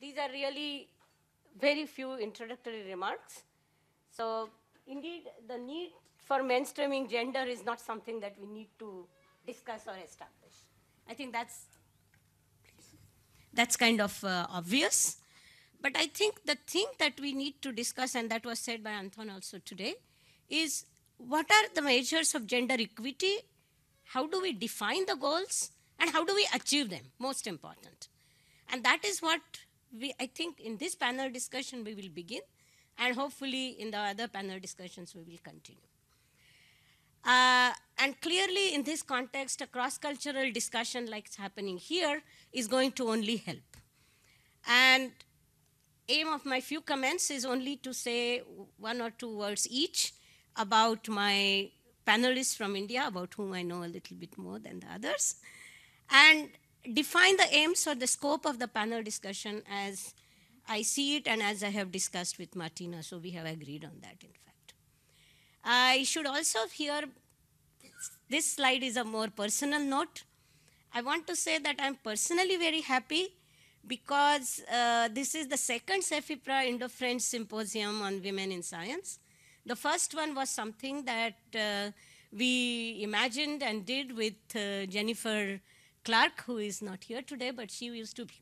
these are really very few introductory remarks. So indeed, the need for mainstreaming gender is not something that we need to discuss or establish. I think that's that's kind of uh, obvious. But I think the thing that we need to discuss, and that was said by Anton also today, is what are the measures of gender equity? How do we define the goals? And how do we achieve them? Most important. And that is what we, I think in this panel discussion we will begin, and hopefully in the other panel discussions we will continue. Uh, and clearly in this context, a cross-cultural discussion like it's happening here is going to only help. And aim of my few comments is only to say one or two words each about my panelists from India, about whom I know a little bit more than the others, and define the aims or the scope of the panel discussion as I see it and as I have discussed with Martina, so we have agreed on that, in fact. I should also here, this slide is a more personal note. I want to say that I'm personally very happy because uh, this is the second CEFIPRA Indo-French Symposium on Women in Science. The first one was something that uh, we imagined and did with uh, Jennifer Clark, who is not here today, but she used to be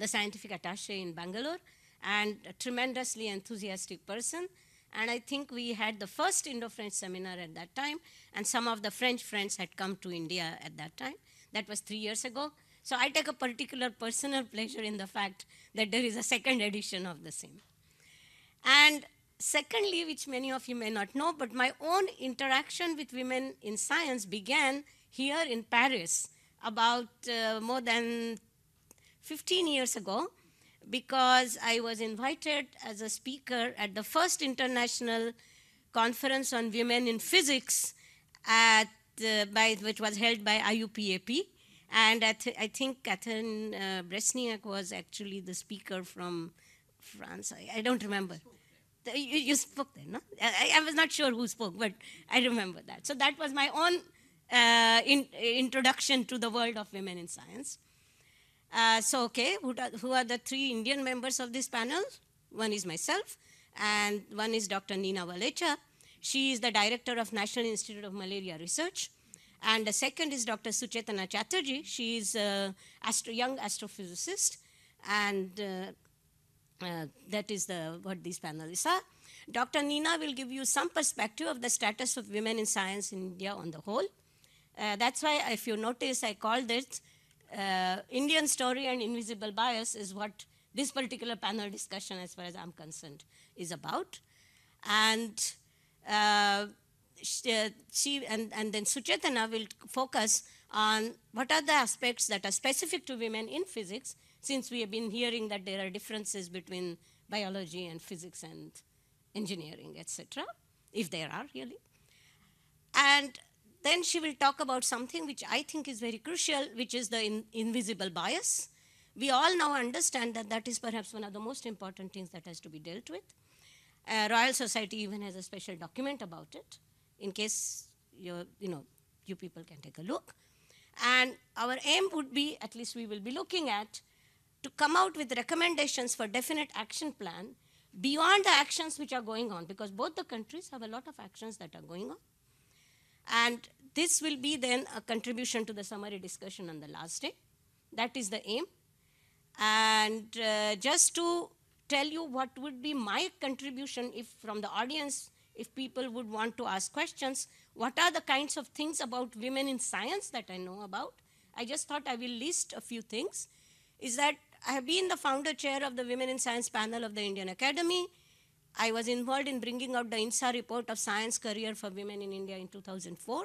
the scientific attaché in Bangalore and a tremendously enthusiastic person. And I think we had the first Indo-French seminar at that time, and some of the French friends had come to India at that time. That was three years ago. So I take a particular personal pleasure in the fact that there is a second edition of the same. And secondly, which many of you may not know, but my own interaction with women in science began here in Paris about uh, more than 15 years ago because I was invited as a speaker at the first international conference on women in physics at, uh, by, which was held by IUPAP. And I, th I think Catherine uh, Bréchignac was actually the speaker from France. I, I don't remember. You, you, spoke there, no? I, I, was not sure who spoke, but I remember that. So that was my own uh, in, introduction to the world of women in science. Uh, so, okay, who, who, are the three Indian members of this panel? One is myself, and one is Dr. Neena Valecha. She is the director of National Institute of Malaria Research. And the second is Dr. Suchetana Chatterjee. She is a astro, young astrophysicist, and uh, uh, that is the, what these panelists are. Dr. Neena will give you some perspective of the status of women in science in India on the whole. Uh, that's why, if you notice, I called it uh, Indian Story and Invisible Bias is what this particular panel discussion, as far as I'm concerned, is about. And uh, she, uh, she, and, and then Suchetana will focus on what are the aspects that are specific to women in physics, since we have been hearing that there are differences between biology and physics and engineering, etc., if there are really. And then she will talk about something which I think is very crucial, which is the in invisible bias. We all now understand that that is perhaps one of the most important things that has to be dealt with. Uh, Royal Society even has a special document about it, in case you you know you people can take a look. And our aim would be, at least we will be looking at, to come out with recommendations for definite action plan beyond the actions which are going on, because both the countries have a lot of actions that are going on. And this will be then a contribution to the summary discussion on the last day. That is the aim. And uh, just to tell you what would be my contribution if from the audience, if people would want to ask questions, what are the kinds of things about women in science that I know about? I just thought I will list a few things. Is that I have been the founder chair of the Women in Science panel of the Indian Academy. I was involved in bringing out the INSA report of science career for women in India in 2004.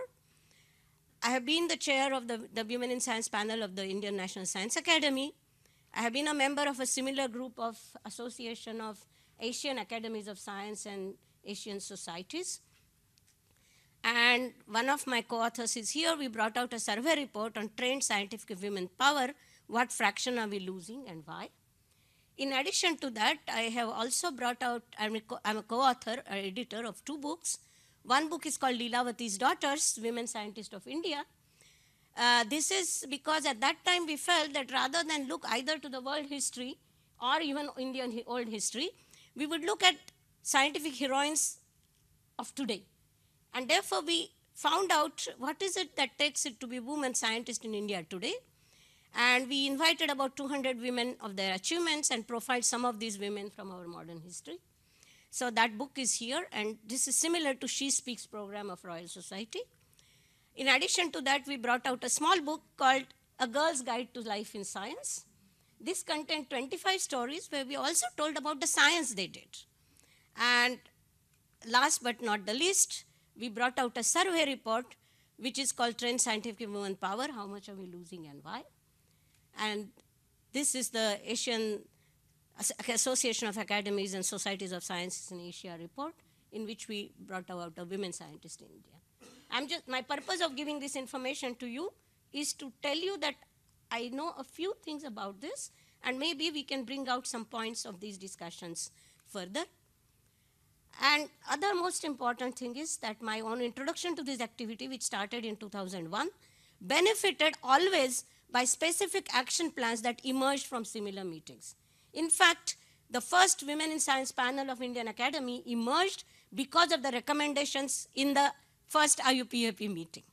I have been the chair of the, the Women in Science panel of the Indian National Science Academy. I have been a member of a similar group of Association of Asian Academies of Science and Asian Societies. And one of my co-authors is here. We brought out a survey report on trained scientific women power. What fraction are we losing and why? In addition to that, I have also brought out, I'm a co-author, co editor of two books. One book is called Lilavati's Daughters, Women Scientists of India. Uh, this is because at that time we felt that rather than look either to the world history or even Indian old history, we would look at scientific heroines of today. And therefore, we found out what is it that takes it to be woman scientist in India today. And we invited about 200 women of their achievements and profiled some of these women from our modern history. So that book is here, and this is similar to She Speaks program of Royal Society. In addition to that, we brought out a small book called A Girl's Guide to Life in Science. This contained 25 stories where we also told about the science they did. And last but not the least, we brought out a survey report which is called Trained Scientific Women Power How much are we losing and why? And this is the Asian Association of Academies and Societies of Sciences in Asia report, in which we brought out a women scientist in India. I'm just my purpose of giving this information to you is to tell you that I know a few things about this, and maybe we can bring out some points of these discussions further. And other most important thing is that my own introduction to this activity, which started in 2001, benefited always by specific action plans that emerged from similar meetings. In fact, the first Women in Science panel of Indian Academy emerged because of the recommendations in the first IUPAP meeting.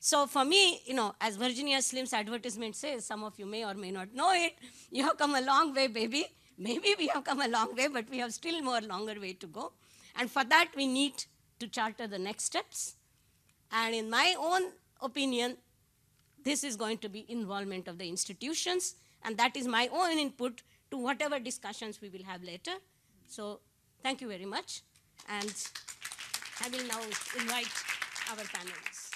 So for me, you know, as Virginia Slim's advertisement says, some of you may or may not know it, you have come a long way, baby. Maybe we have come a long way, but we have still more longer way to go. And for that, we need to charter the next steps. And in my own opinion, this is going to be involvement of the institutions, and that is my own input to whatever discussions we will have later. So thank you very much, and I will now invite our panelists.